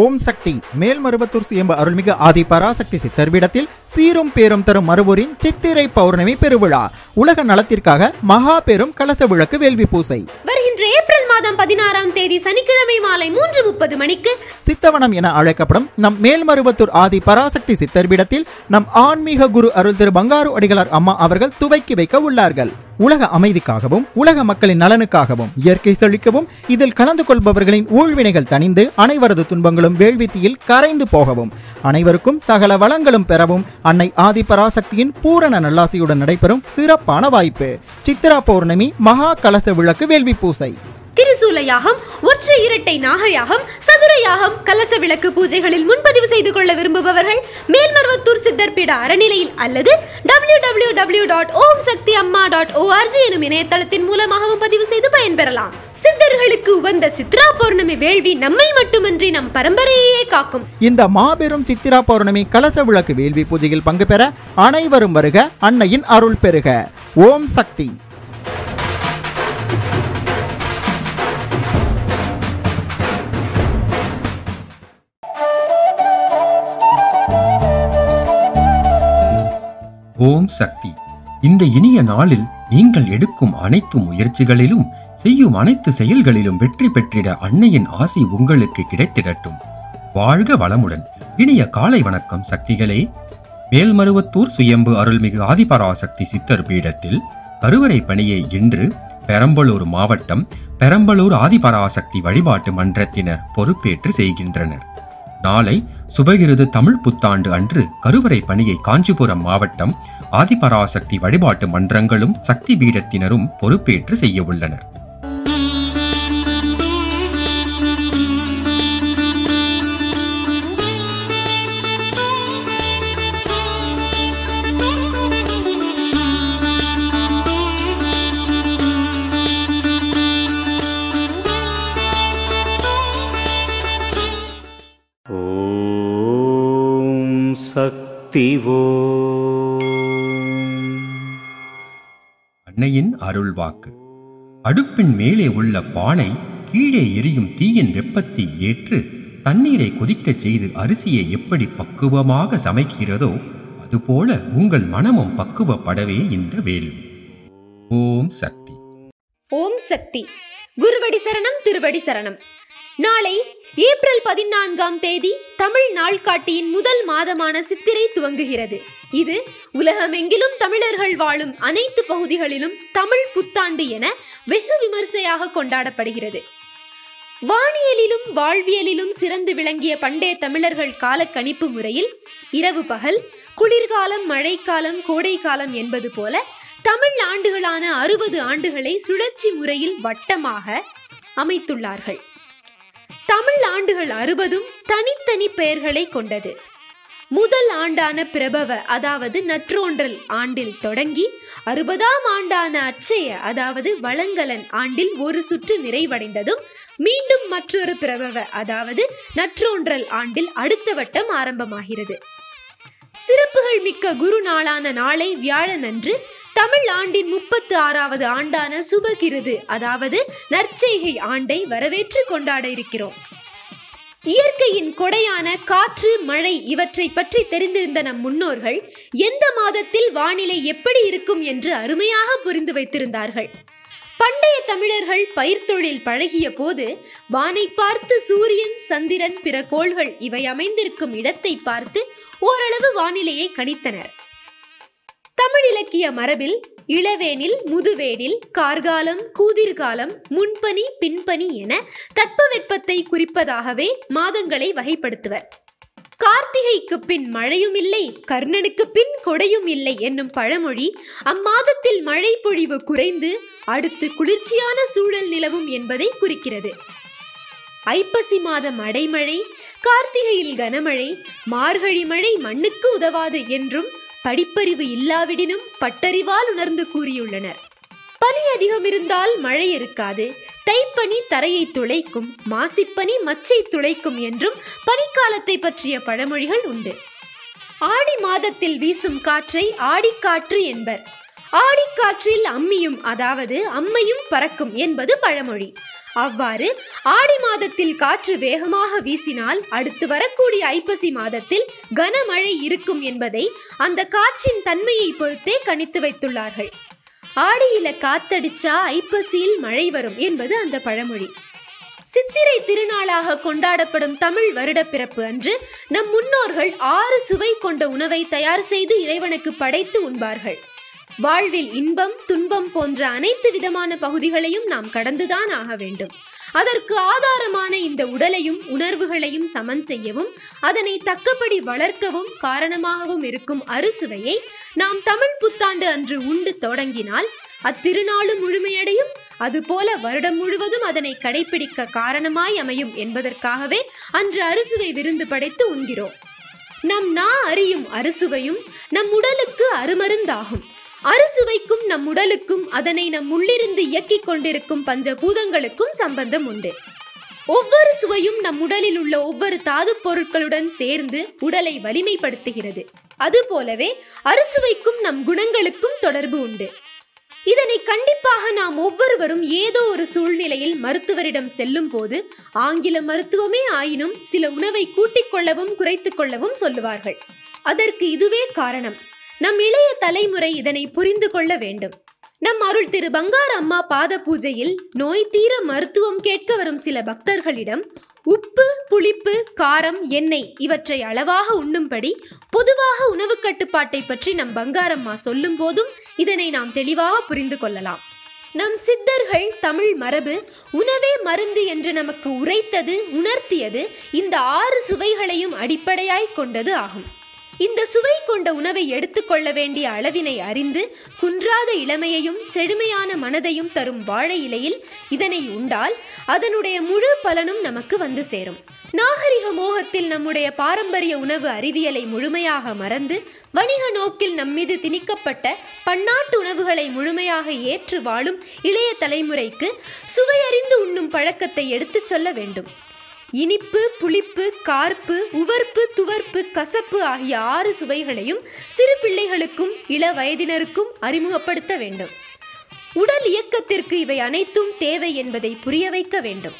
ஓம் சக்தி. மேல்மருவத்தூர் சுயம்பு அருள்மிகு ஆதி பராசக்தி சித்தர்விடத்தில் சீரும் பேரும் தரும் மறுவூரின் சித்திரை பௌர்ணமி பெருவிழா. உலக நலத்திற்காக மகா பெரும் கலச விளக்கு வேள்வி பூசை. மாதம் பதினாறாம் தேதி சனிக்கிழமை மாலை மூன்று முப்பது மணிக்கு சித்தவனம் என அழைக்கப்படும் நம் மேல்மருவத்தூர் ஆதி பராசக்தி சித்தர்விடத்தில் நம் ஆன்மீக குரு அருள் திரு பங்காரு அடிகளார் அம்மா அவர்கள் துவக்கி வைக்க உள்ளார்கள். உலக அமைதிக்காகவும் உலக மக்களின் நலனுக்காகவும் இயற்கை செழிக்கவும் இதில் கலந்து கொள்பவர்களின் ஊழ்வினைகள் தணிந்து அனைவரது துன்பங்களும் வேள்வித்தியில் கரைந்து போகவும் அனைவருக்கும் சகல வளங்களும் பெறவும் அன்னை ஆதி பராசக்தியின் பூரண நல்லாசியுடன் நடைபெறும் சிறப்பான வாய்ப்பு. சித்திரா பௌர்ணமி மகா கலச விளக்கு வேள்வி பூசை. திருசூல யாகம் ஒற்றை இரட்டை நாகயாகம் சதுர யாகம் கலச விளக்கு பூஜைகளில் முன்பதிவு செய்து கொள்ள விரும்புபவர்கள் மேல்மருவத்தூர் சித்தர்பீட அறநிலையில் அல்லது W W W dot Om Sakthi Amma dot O R G எனும் இணையதளத்தின் மூலமாகவும் பதிவு செய்து பயன்பெறலாம். சித்தர்களுக்கு உகந்த சித்ரா பௌர்ணமி வேள்வி நம்மை மட்டுமன்றி நம் பரம்பரையே காக்கும். இந்த மாபெரும் சித்திரா பௌர்ணமி கலச விளக்கு வேள்வி பூஜையில் பங்கு பெற அனைவரும் வருக அன்னையின் அருள் பெறுக. ஓம் சக்தி. ஓம் சக்தி. இந்த இனிய நாளில் நீங்கள் எடுக்கும் அனைத்து முயற்சிகளிலும் செய்யும் அனைத்து செயல்களிலும் வெற்றி பெற்றிட அன்னையின் ஆசி உங்களுக்கு கிடைத்திடட்டும். வாழ்க வளமுடன். இனிய காலை வணக்கம் சக்திகளே. மேல்மருவத்தூர் சுயம்பு அருள்மிகு ஆதிபராசக்தி சித்தர் பீடத்தில் கருவறை பணியை இன்று பெரம்பலூர் மாவட்டம் பெரம்பலூர் ஆதிபராசக்தி வழிபாட்டு மன்றத்தினர் பொறுப்பேற்று செய்கின்றனர். நாளை சுபகிருது தமிழ் புத்தாண்டு அன்று கருவறை பணியை காஞ்சிபுரம் மாவட்டம் ஆதிபராசக்தி வழிபாட்டு மன்றங்களும் சக்தி பீடத்தினரும் பொறுப்பேற்று செய்ய அன்னையின் அருள் வாக்கு அடுப்பின் மேலே உள்ள பானை கீழே எரியும் தீயின் வெப்பத்தை ஏற்று தண்ணீரை கொதிக்கச் செய்து அரிசியை எப்படி பக்குவமாக சமைக்கிறதோ அதுபோல உங்கள் மனமும் பக்குவப்படவே இந்த வேள்வி. ஓம் சக்தி. ஓம் சக்தி. குருவடி சரணம் திருவடி சரணம். நாளை ஏப்ரல் பதினான்காம் தேதி தமிழ் நாள்காட்டியின் முதல் மாதமான சித்திரை துவங்குகிறது. இது உலகமெங்கிலும் தமிழர்கள் வாழும் அனைத்து பகுதிகளிலும் தமிழ் புத்தாண்டு என வெகு விமர்சையாக கொண்டாடப்படுகிறது. வானியலிலும் வாழ்வியலிலும் சிறந்து விளங்கிய பண்டைய தமிழர்கள் கால கணிப்பு முறையில் இரவு பகல் குளிர்காலம் மழைக்காலம் கோடைக்காலம் என்பது போல தமிழ் ஆண்டுகளான அறுபது ஆண்டுகளை சுழற்சி முறையில் வட்டமாக அமைத்துள்ளார்கள். தமிழ் ஆண்டுகள் அறுபதும் தனித்தனி பெயர்களை கொண்டது. முதல் ஆண்டான பிரபவ அதாவது நற்றோன்றல் ஆண்டில் தொடங்கி அறுபதாம் ஆண்டான அச்சய அதாவது வளங்கலன் ஆண்டில் ஒரு சுற்று நிறைவடைந்ததும் மீண்டும் மற்றொரு பிரபவ அதாவது நற்றோன்றல் ஆண்டில் அடுத்த வட்டம் ஆரம்பமாகிறது. சிறப்புகள் மிக்க குரு நாளான நாளை வியாழனன்று தமிழ் ஆண்டின் முப்பத்து ஆறாவது ஆண்டான சுபகிருது அதாவது நற்செய்கை ஆண்டை வரவேற்று கொண்டாட இருக்கிறோம். இயற்கையின் கொடையான காற்று மழை இவற்றை பற்றி தெரிந்திருந்த நம் முன்னோர்கள் எந்த மாதத்தில் வானிலை எப்படி இருக்கும் என்று அருமையாக புரிந்து வைத்திருந்தார்கள். பண்டைய தமிழர்கள் பயிர்த்தொழில் பழகிய போது வானை பார்த்து சூரியன் சந்திரன் பிற கோள்கள் இவை அமைந்திருக்கும் இடத்தை பார்த்து ஓரளவு வானிலையை கணித்தனர். தமிழ் இலக்கிய மரபில் இளவேனில் முதுவேனில் கார்காலம் கூதிர்காலம் முன்பனி பின்பனி என தட்பவெப்பத்தை குறிப்பதாகவே மாதங்களை வகைப்படுத்துவர். கார்த்திகைக்கு பின் மழையும் இல்லை கர்ணனுக்கு பின் கொடையும் இல்லை என்னும் பழமொழி அம்மாதத்தில் மழை பொழிவு குறைந்து அடுத்து குளிர்ச்சியான சூழல் நிலவும் என்பதை குறிக்கிறது. ஐப்பசி மாதம் அடைமழை கார்த்திகையில் கனமழை மார்கழி மழை மண்ணுக்கு உதவாது என்றும் படிப்பறிவு இல்லாவிடினும் பட்டறிவால் உணர்ந்து கூறியுள்ளனர். பனி அதிகம் இருந்தால் மழை இருக்காது. தைப்பனி தரையை துளைக்கும் மாசிப்பனி மச்சை துளைக்கும் என்றும் பனிக்காலத்தை பற்றிய பழமொழிகள் உண்டு. ஆடி மாதத்தில் வீசும் காற்றை ஆடிக்காற்று என்பர். ஆடிக்காற்றில் அம்மியும் அதாவது அம்மையும் பறக்கும் என்பது பழமொழி. அவ்வாறு ஆடி மாதத்தில் காற்று வேகமாக வீசினால் அடுத்து வரக்கூடிய ஐப்பசி மாதத்தில் கனமழை இருக்கும் என்பதை அந்த காற்றின் தன்மையை பொறுத்தே கணித்து வைத்துள்ளார்கள். ஆடியில காத்தடிச்சா ஐப்பசியில் மழை வரும் என்பது அந்த பழமொழி. சித்திரை திருநாளாக கொண்டாடப்படும் தமிழ் வருடப்பிறப்பு அன்று நம் முன்னோர்கள் ஆறு சுவை கொண்ட உணவை தயார் செய்து இறைவனுக்கு படைத்து உண்பார்கள். வாழ்வில் இன்பம் துன்பம் போன்ற அனைத்து விதமான பகுதிகளையும் நாம் கடந்துதான் ஆக வேண்டும். அதற்கு ஆதாரமான இந்த உடலையும் உணர்வுகளையும் சமன் செய்யவும் அதனை தக்கபடி வளர்க்கவும் காரணமாகவும் இருக்கும் அறுசுவையை நாம் தமிழ் புத்தாண்டு அன்று உண்டு தொடங்கினால் அத்திருநாளும் முழுமையடையும் அதுபோல வருடம் முழுவதும் அதனை கடைபிடிக்க காரணமாய் அமையும் என்பதற்காகவே அன்று அறுசுவை விருந்து படைத்து உண்கிறோம். நம் நா அறியும் அறுசுவையும் நம் உடலுக்கு அருமருந்தாகும். அறுசுவைக்கும் நம் உடலுக்கும் அதனை நம் உள்ளிருந்து இயக்கிக் கொண்டிருக்கும் பஞ்சபூதங்களுக்கும் சம்பந்தம் உண்டு. ஒவ்வொரு சுவையும் நம் உடலில் உள்ள ஒவ்வொரு தாது பொருட்களுடன் சேர்ந்து உடலை வலிமைப்படுத்துகிறது. அதுபோலவே அறுசுவைக்கும் நம் குணங்களுக்கும் தொடர்பு உண்டு. இதனை கண்டிப்பாக நாம் ஒவ்வொருவரும் ஏதோ ஒரு சூழ்நிலையில் மருத்துவரிடம் செல்லும் போது ஆங்கில மருத்துவமே ஆயினும் சில உணவை கூட்டிக் கொள்ளவும் குறைத்துக் கொள்ளவும் சொல்லுவார்கள். அதற்கு இதுவே காரணம். நம் இளைய தலைமுறை இதனை புரிந்து கொள்ள வேண்டும். நம் அருள் திரு பங்கார் அம்மா பாத பூஜையில் நோய் தீர மருத்துவம் கேட்க வரும் சில பக்தர்களிடம் உப்பு புளிப்பு காரம் எண்ணெய் இவற்றை அளவாக உண்ணும்படி பொதுவாக உணவு கட்டுப்பாட்டை பற்றி நம் பங்காரம்மா சொல்லும் போதும் இதனை நாம் தெளிவாக புரிந்து கொள்ளலாம். நம் சித்தர்கள் தமிழ் மரபு உணவே மருந்து என்று நமக்கு உரைத்தது உணர்த்தியது இந்த ஆறு சுவைகளையும் அடிப்படையாய் கொண்டது ஆகும். இந்த சுவை கொண்ட உணவை எடுத்துக்கொள்ள வேண்டிய அளவினை அறிந்து குன்றாத இளமையையும் செழுமையான மனதையும் தரும் வாழை இலையில் இதனை உண்டால் அதனுடைய முழு பலனும் நமக்கு வந்து சேரும். நாகரிக மோகத்தில் நம்முடைய பாரம்பரிய உணவு அறிவியலை முழுமையாக மறந்து வணிக நோக்கில் நம்மீது திணிக்கப்பட்ட பன்னாட்டு உணவுகளை முழுமையாக ஏற்று வாழும் இளைய தலைமுறைக்கு சுவையறிந்து உண்ணும் பழக்கத்தை எடுத்துச் சொல்ல வேண்டும். இனிப்பு புளிப்பு கார்ப்பு உவர்ப்பு துவர்ப்பு கசப்பு ஆகிய ஆறு சுவைகளையும் சிறு பிள்ளைகளுக்கும் இள வயதினருக்கும் அறிமுகப்படுத்த வேண்டும். உடல் இயக்கத்திற்கு இவை அனைத்தும் தேவை என்பதை புரிய வைக்க வேண்டும்.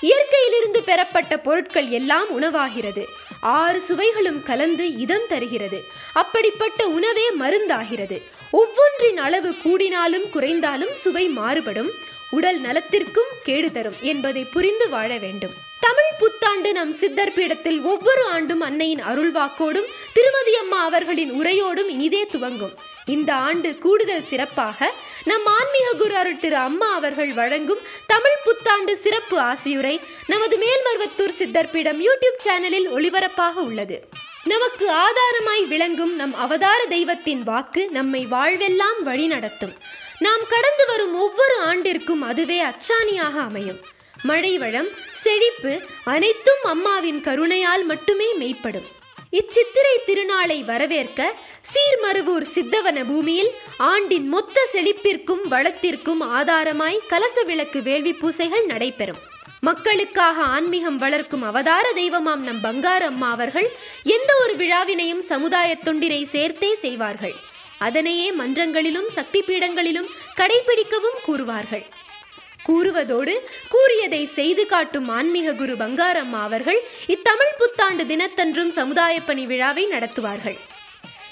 இயற்கையிலிருந்து பெறப்பட்ட பொருட்கள் எல்லாம் உணவாகிறது. ஆறு சுவைகளும் கலந்து இதம் தருகிறது. அப்படிப்பட்ட உணவே மருந்தாகிறது. ஒவ்வொன்றின் அளவு கூடினாலும் குறைந்தாலும் சுவை மாறுபடும். உடல் நலத்திற்கும் கேடு தரும் என்பதை புரிந்து வாழ வேண்டும். தமிழ் புத்தாண்டு நம் சித்தர் பீடத்தில் ஒவ்வொரு ஆண்டும் அன்னையின் அருள்வாக்கோடும் திருமதி அம்மா அவர்களின் உரையோடும் இனிதே துவங்கும். இந்த ஆண்டு கூடுதல் சிறப்பாக நம் ஆன்மீக குரு அருள் திரு அம்மா அவர்கள் வழங்கும் தமிழ் புத்தாண்டு சிறப்பு ஆசியுரை நமது மேல்மருவத்தூர் சித்தர் பீடம் யூடியூப் சேனலில் ஒளிபரப்பாக உள்ளது. நமக்கு ஆதாரமாய் விளங்கும் நம் அவதார தெய்வத்தின் வாக்கு நம்மை வாழ்வெல்லாம் வழிநடத்தும். நாம் கடந்து வரும் ஒவ்வொரு ஆண்டிற்கும் அதுவே அச்சாணியாக அமையும். மழை வளம் செழிப்பு அனைத்தும் அம்மாவின் கருணையால் மட்டுமே மெய்ப்படும். இச்சித்திரை திருநாளை வரவேற்க சீர்மருவூர் சித்தவன பூமியில் ஆண்டின் மொத்த செழிப்பிற்கும் வளத்திற்கும் ஆதாரமாய் கலச விளக்கு வேள்வி பூசைகள் நடைபெறும். மக்களுக்காக ஆன்மீகம் வளர்க்கும் அவதார தெய்வமாம் நம் பங்கார அம்மா அவர்கள் எந்த ஒரு விழாவினையும் சமுதாய தொண்டினை சேர்த்தே செய்வார்கள். அதனையே மன்றங்களிலும் சக்தி பீடங்களிலும் கடைபிடிக்கவும் கூறுவார்கள். கூறுவதோடு கூறியதை செய்து காட்டும் ஆன்மீக குரு பங்காரம்மா அவர்கள் இத்தமிழ் புத்தாண்டு தினத்தன்றும் சமுதாய பணி விழாவை நடத்துவார்கள்.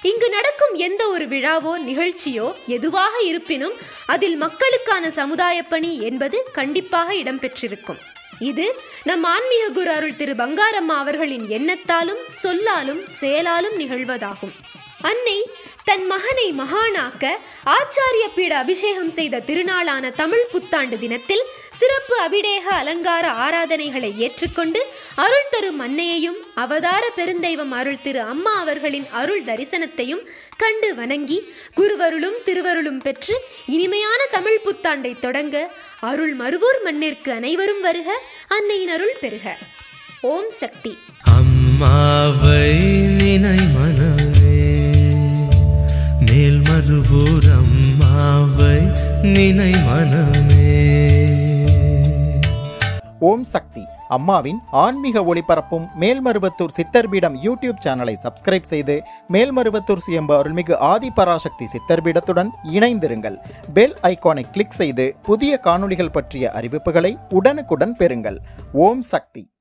இங்கு நடக்கும் எந்த ஒரு விழாவோ நிகழ்ச்சியோ எதுவாக இருப்பினும் அதில் மக்களுக்கான சமுதாய பணி என்பது கண்டிப்பாக இடம்பெற்றிருக்கும். இது நம் ஆன்மீக குரு அருள் திரு பங்காரம்மா அவர்களின் எண்ணத்தாலும் சொல்லாலும் செயலாலும் நிகழ்வதாகும். அன்னை தன் மகனை மகானாக்க ஆச்சாரிய பீட அபிஷேகம் செய்த திருநாளான தமிழ் புத்தாண்டு தினத்தில் சிறப்பு அபிடேக அலங்கார ஆராதனைகளை ஏற்றுக்கொண்டு அருள் தரும் அன்னையையும் அவதார பெருந்தெய்வம் அருள் திரு அம்மா அவர்களின் அருள் தரிசனத்தையும் கண்டு வணங்கி குருவருளும் திருவருளும் பெற்று இனிமையான தமிழ் புத்தாண்டை தொடங்க அருள் மருவூர் மண்ணிற்கு அனைவரும் வருக அன்னையின் அருள் பெறுக ஓம் சக்தி. அம்மாவை நினை மனம் மேல்மருவூர் அம்மாவை நினை மனமே. ஓம் சக்தி. அம்மாவின் ஆன்மீக ஒளிபரப்பும் மேல்மருவத்தூர் சித்தர்பீடம் யூடியூப் சேனலை சப்ஸ்கிரைப் செய்து மேல்மருவத்தூர் சுயம்ப அருள்மிகு ஆதி பராசக்தி சித்தர்பீடத்துடன் இணைந்திருங்கள். பெல் ஐகானை கிளிக் செய்து புதிய காணொளிகள் பற்றிய அறிவிப்புகளை உடனுக்குடன் பெறுங்கள். ஓம் சக்தி.